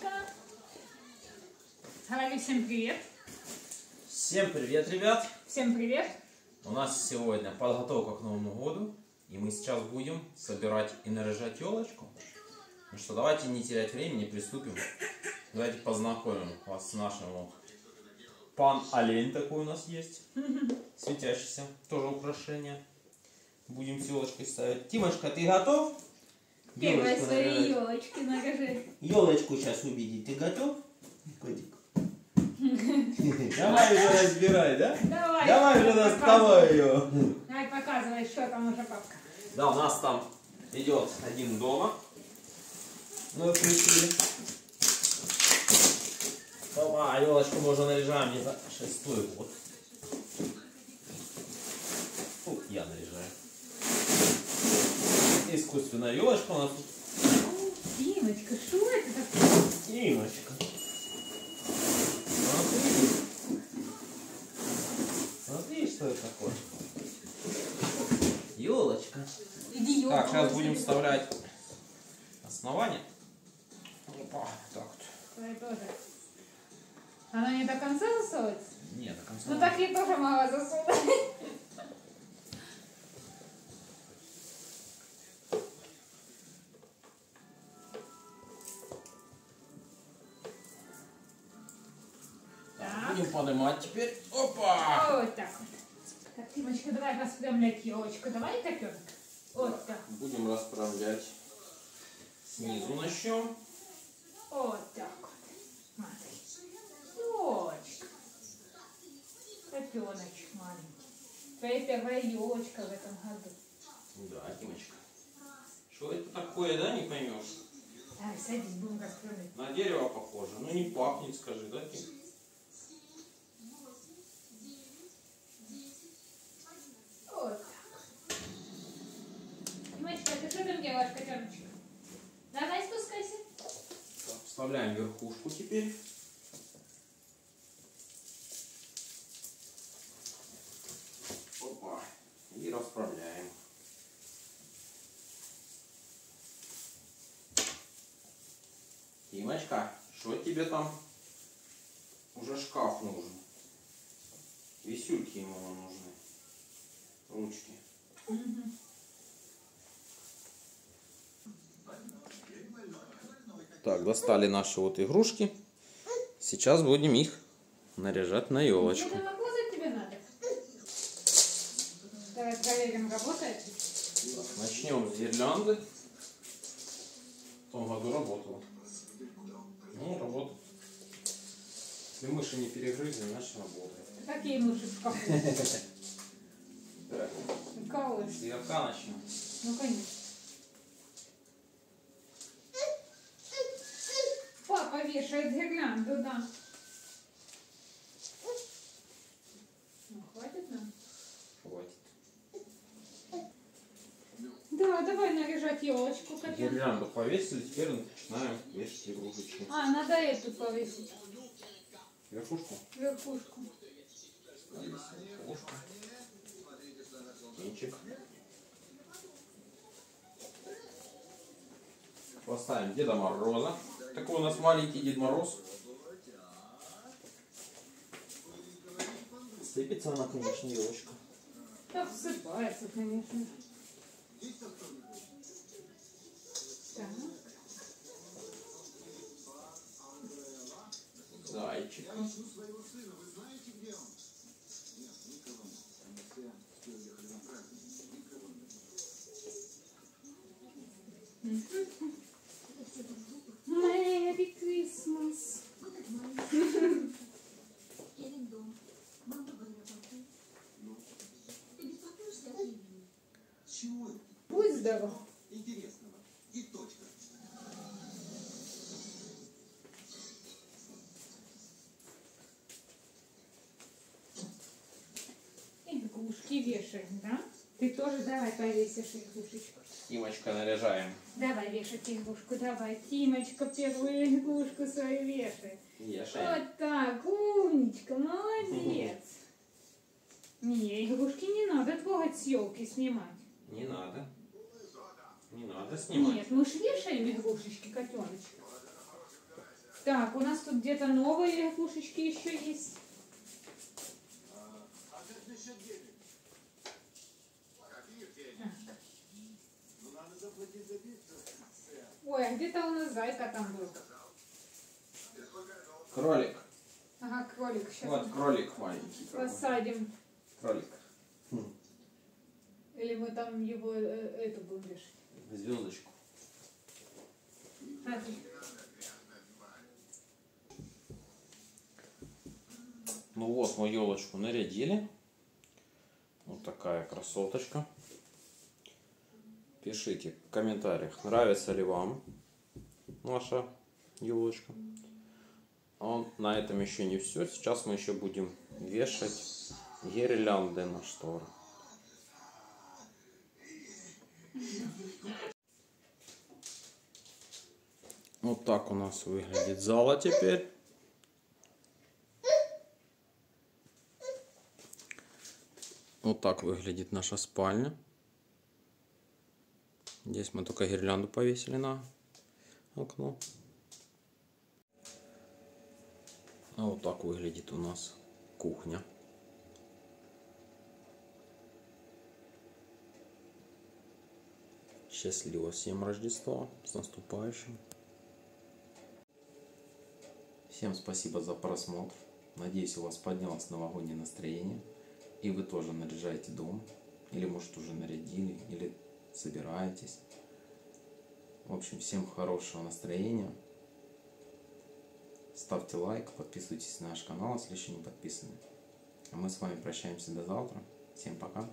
Тимочка. Говори всем привет. Всем привет, ребят! Всем привет. У нас сегодня подготовка к Новому году, и мы сейчас будем собирать и наряжать елочку. Ну что, давайте не терять времени, приступим. Давайте познакомим вас с нашим. Пан олень такой у нас есть, светящийся, тоже украшение. Будем с елочкой ставить. Тимочка, ты готов? Ёлочку свои елочки накажи. Елочку сейчас увидеть. Ты готов? Котик. Давай уже разбирай, да? Давай. Давай уже доставай ее. Давай показывай, что там уже папка. Да, у нас там идет один дома. Мы включили. Опа, елочку мы уже наряжаем не за шестой год. Искусственная елочка у нас тут. Димочка, что это такое? Димочка. Смотри. Смотри, что это такое. Елочка. Иди Так, ёлку сейчас будем вставлять основание. Опа, так вот. Она не до конца засовывается? Нет, до конца. Ну так ей тоже мало засунуть. поднимать теперь. Опа! Вот так вот. Так, Тимочка, давай распрямлять елочку. Давай, котенок. Вот так. Будем расправлять. Снизу начнем. Вот так вот. Смотри. Елочка. Котеночек маленький. Твоя первая елочка в этом году. Да, Тимочка. Что это такое, да, не поймешь? Давай, садись, будем распрямлять. На дерево похоже. Ну не пахнет, скажи, да, Тим? Вот так. Тимочка, ты котеночек? Давай спускайся. Так, вставляем верхушку теперь. Опа. И расправляем. Тимочка, что тебе там? Уже шкаф нужен. Висюльки ему нужны. Ручки. Так, достали наши вот игрушки. Сейчас будем их наряжать на елочку. Давай проверим, работает. Начнем с гирлянды. В том году работала. Ну, работает. Если мыши не перегрызли, значит работает. Какие мыши в шкафу? С ярка начнем. Ну, конечно. Вешает гирлянду, да. Ну, хватит нам? Хватит. Да, давай наряжать елочку. Гирлянду повесили, теперь начинаем вешать игрушечки. А, надо эту повесить, Верхушку. верхушку. Верхушку. Кинчик. Поставим Деда Мороза. Такой у нас маленький Дед Мороз. Сыпется она, конечно, елочка. Так всыпается, конечно. Так. Зайчик. Merry Christmas. Перед дом. Мама в аэропорту. Ты беспокоишься о времени? Чего это Будь здоров. интересного? И точка. Игрушки вешаем, да? Ты тоже давай повесишь игрушечку. Тимочка наряжаем. Давай вешать игрушку, давай. Тимочка первую игрушку свою вешает. Вешаем. Вот так, умничка, молодец. Не, игрушки не надо трогать с елки снимать. Не надо. Не надо снимать. Нет, мы ж вешаем игрушечки, котеночек. Так, у нас тут где-то новые игрушечки еще есть. Ой, а где-то у нас зайка там был. Кролик. Ага, кролик. Сейчас Вот кролик маленький. посадим. Кролик. Или мы там его, э, эту будем вешать. Звездочку. Ну вот, мы елочку нарядили. Вот такая красоточка. Пишите в комментариях, нравится ли вам наша елочка. А на этом еще не все. Сейчас мы еще будем вешать гирлянды на шторы. Вот так у нас выглядит зала теперь. Вот так выглядит наша спальня. Здесь мы только гирлянду повесили на окно. А вот так выглядит у нас кухня. Счастливо всем Рождества. С наступающим. Всем спасибо за просмотр. Надеюсь, у вас поднялось новогоднее настроение. И вы тоже наряжаете дом. Или, может, уже нарядили, или собираетесь. В общем, всем хорошего настроения. Ставьте лайк, подписывайтесь на наш канал, если еще не подписаны. А мы с вами прощаемся до завтра. Всем пока.